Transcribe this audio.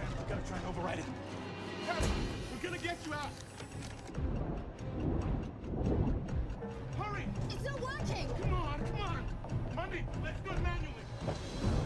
down. We've got to try and override it. Harry, we're gonna get you out. Hurry! It's not working! Come on, come on! Monday, let's do it manually.